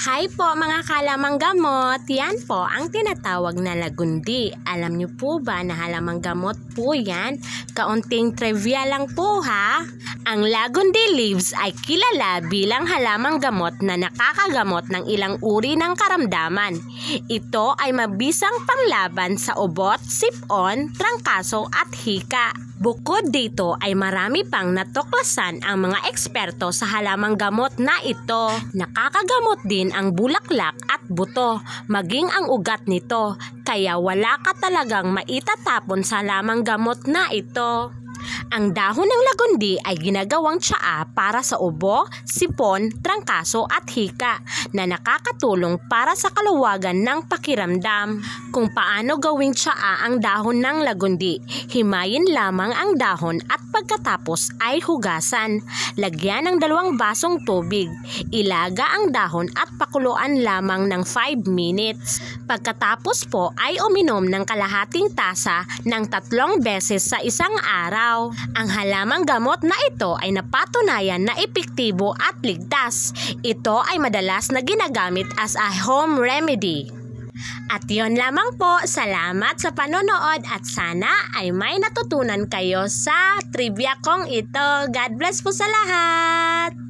Hi po mga kalamang gamot. Yan po ang tinatawag na lagundi. Alam niyo po ba na halamang gamot po yan? Kaunting trivia lang po ha. Ang lagundi leaves ay kilala bilang halamang gamot na nakakagamot ng ilang uri ng karamdaman. Ito ay mabisang panglaban sa ubot, sipon, trangkaso at hika. Bukod dito ay marami pang natuklasan ang mga eksperto sa halamang gamot na ito. Nakakagamot din ang bulaklak at buto, maging ang ugat nito, kaya wala ka talagang maitatapon sa halamang gamot na ito. Ang dahon ng lagundi ay ginagawang tsaa para sa ubo, sipon, trangkaso at hika na nakakatulong para sa kaluwagan ng pakiramdam. Kung paano gawing tsaa ang dahon ng lagundi, himayin lamang ang dahon at pagkatapos ay hugasan. Lagyan ng dalawang basong tubig. Ilaga ang dahon at pakuluan lamang ng 5 minutes. Pagkatapos po ay uminom ng kalahating tasa ng tatlong beses sa isang araw. Ang halamang gamot na ito ay napatunayan na epektibo at ligtas. Ito ay madalas na ginagamit as a home remedy. At yon lamang po, salamat sa panonood at sana ay may natutunan kayo sa trivia kong ito. God bless po sa lahat!